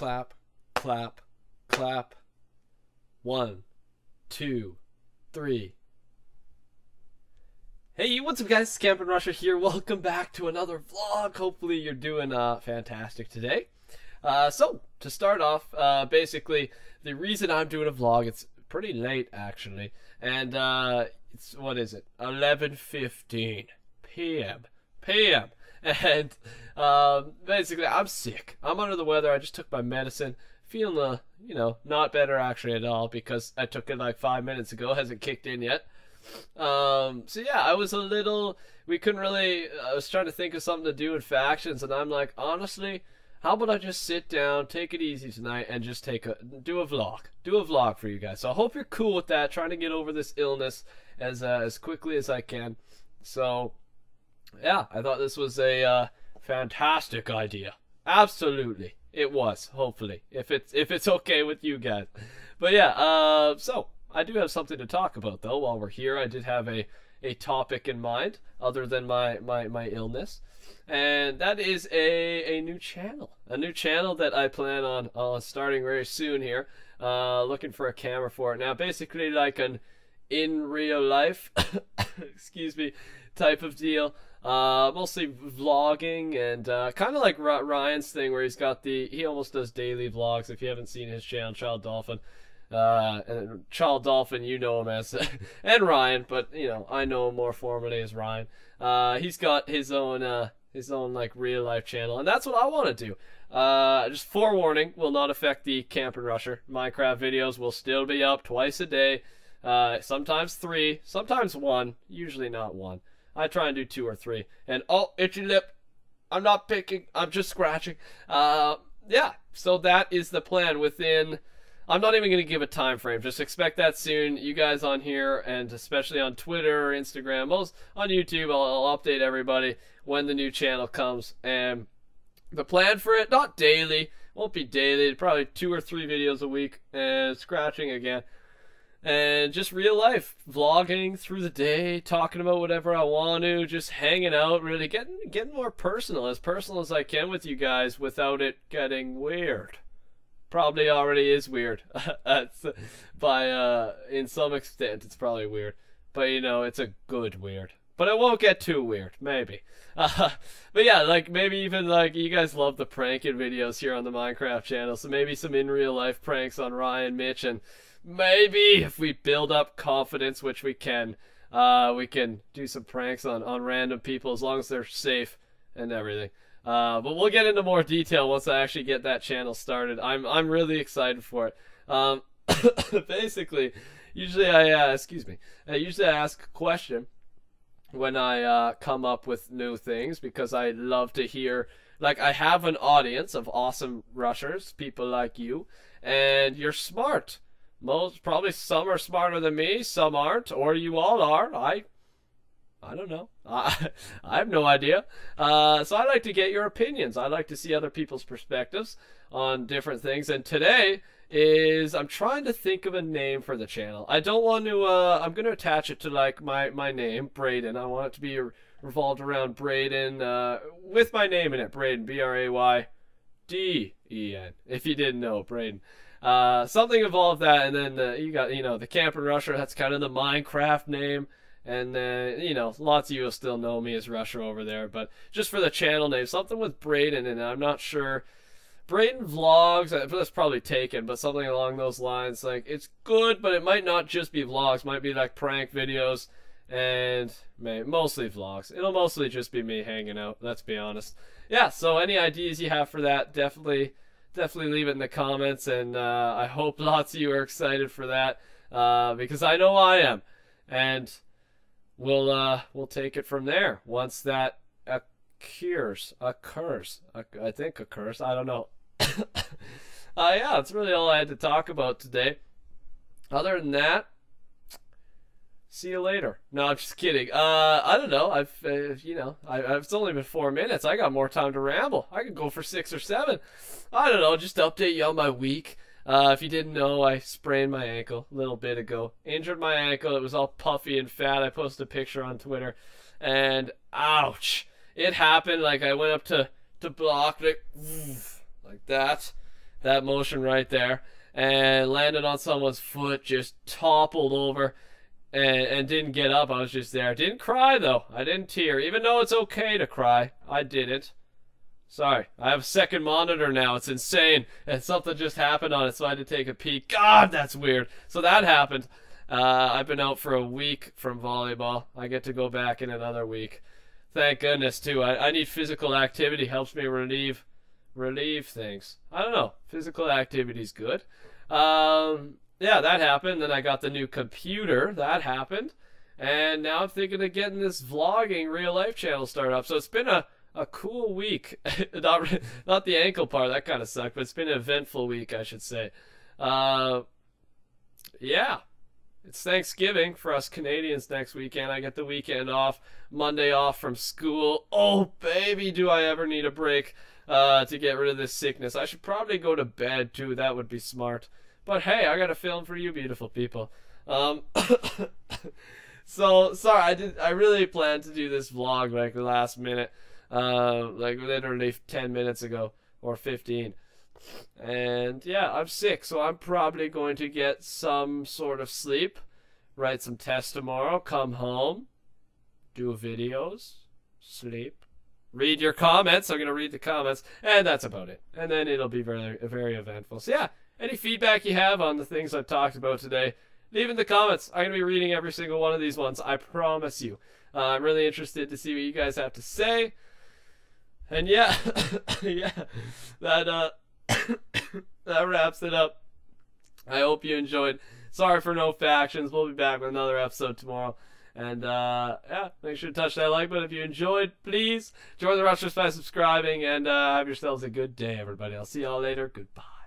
clap, clap, clap. One, two, three. Hey, what's up, guys? Campin Rusher here. Welcome back to another vlog. Hopefully, you're doing uh, fantastic today. Uh, so, to start off, uh, basically, the reason I'm doing a vlog, it's pretty late actually, and uh, it's what is it? 11:15 p.m. p.m. And um, basically, I'm sick. I'm under the weather. I just took my medicine. Feeling, uh, you know, not better actually at all because I took it like five minutes ago. Hasn't kicked in yet. Um, so yeah, I was a little. We couldn't really. I was trying to think of something to do with factions, and I'm like, honestly, how about I just sit down, take it easy tonight, and just take a do a vlog, do a vlog for you guys. So I hope you're cool with that. Trying to get over this illness as uh, as quickly as I can. So yeah, I thought this was a uh, fantastic idea. Absolutely, it was. Hopefully, if it's if it's okay with you guys. But yeah, uh, so I do have something to talk about though. While we're here, I did have a a topic in mind other than my my my illness and that is a, a new channel a new channel that i plan on uh, starting very soon here uh, looking for a camera for it now basically like an in real life excuse me type of deal uh, mostly vlogging and uh, kind of like ryan's thing where he's got the he almost does daily vlogs if you haven't seen his channel child dolphin uh, and Child Dolphin, you know him as, and Ryan, but you know I know him more formally as Ryan. Uh, he's got his own uh, his own like real life channel, and that's what I want to do. Uh, just forewarning, will not affect the Campin Rusher. Minecraft videos will still be up twice a day, uh, sometimes three, sometimes one, usually not one. I try and do two or three. And oh, itchy lip. I'm not picking. I'm just scratching. Uh, yeah. So that is the plan within I'm not even going to give a time frame. Just expect that soon. You guys on here, and especially on Twitter, or Instagram, most on YouTube, I'll, I'll update everybody when the new channel comes. And the plan for it, not daily, won't be daily, probably two or three videos a week, and scratching again. And just real life, vlogging through the day, talking about whatever I want to, just hanging out, really getting getting more personal, as personal as I can with you guys without it getting weird probably already is weird. by uh, in some extent, it's probably weird, but you know, it's a good weird. But it won't get too weird, maybe. Uh, but yeah, like maybe even like you guys love the pranking videos here on the Minecraft channel, so maybe some in real life pranks on Ryan, Mitch, and maybe if we build up confidence, which we can, uh, we can do some pranks on on random people as long as they're safe and everything. Uh, but we'll get into more detail once I actually get that channel started. I'm I'm really excited for it. Um, basically, usually I uh, excuse me. Uh, usually I ask a question when I uh, come up with new things because I love to hear. Like I have an audience of awesome rushers, people like you, and you're smart. Most probably some are smarter than me, some aren't, or you all are. I I don't know. I, I have no idea. Uh, so I like to get your opinions. I like to see other people's perspectives on different things. And today is I'm trying to think of a name for the channel. I don't want to. Uh, I'm going to attach it to like my my name, Brayden. I want it to be revolved around Brayden uh, with my name in it, Brayden, B R A Y D E N. If you didn't know, Brayden. Uh, something involved that, and then uh, you got you know the Campin Rusher. That's kind of the Minecraft name. And then, you know, lots of you will still know me as Rusher over there. But just for the channel name, something with Brayden and I'm not sure. Brayden Vlogs, uh, that's probably taken, but something along those lines. Like, it's good, but it might not just be vlogs. Might be like prank videos and mostly vlogs. It'll mostly just be me hanging out, let's be honest. Yeah, so any ideas you have for that, definitely definitely leave it in the comments. And uh, I hope lots of you are excited for that uh, because I know I am. And we'll uh, we'll take it from there once that occurs occurs I think occurs I don't know. uh, yeah, that's really all I had to talk about today. Other than that, see you later. No, I'm just kidding. Uh, I don't know. I've uh, you know, i've it's only been four minutes. I got more time to ramble. I could go for six or seven. I don't know. Just update you on my week. Uh, if you didn't know, I sprained my ankle a little bit ago. Injured my ankle. It was all puffy and fat. I posted a picture on Twitter, and ouch! It happened. Like I went up to to block like like that, that motion right there, and landed on someone's foot, just toppled over. And, and didn't get up. I was just there. Didn't cry though. I didn't tear. Even though it's okay to cry, I didn't. Sorry, I have a second monitor now. It's insane. And something just happened on it, so I had to take a peek. God, that's weird. So that happened. Uh, I've been out for a week from volleyball. I get to go back in another week. Thank goodness, too. I, I need physical activity. Helps me relieve relieve things. I don't know. Physical activity is good. Um, yeah, that happened. Then I got the new computer. That happened. And now I'm thinking of getting this vlogging real life channel started up. So it's been a a cool week. not not the ankle part that kind of sucked, but it's been an eventful week, I should say. Uh, yeah, it's Thanksgiving for us Canadians next weekend. I get the weekend off, Monday off from school. Oh baby, do I ever need a break uh, to get rid of this sickness? I should probably go to bed too. That would be smart. But hey, I got a film for you, beautiful people. Um, so sorry, I did. I really planned to do this vlog like the last minute uh, like literally 10 minutes ago or 15. And yeah, I'm sick, so I'm probably going to get some sort of sleep, write some tests tomorrow, come home, do videos, sleep, read your comments. I'm going to read the comments, and that's about it. And then it'll be very, very eventful. So yeah, any feedback you have on the things I've talked about today, leave in the comments. I'm going to be reading every single one of these ones. I promise you. Uh, I'm really interested to see what you guys have to say. And yeah, yeah, that uh, that wraps it up. I hope you enjoyed. Sorry for no factions. We'll be back with another episode tomorrow. And uh, yeah, make sure to touch that like button if you enjoyed. Please join the Rushers by subscribing and uh, have yourselves a good day, everybody. I'll see y'all later. Goodbye.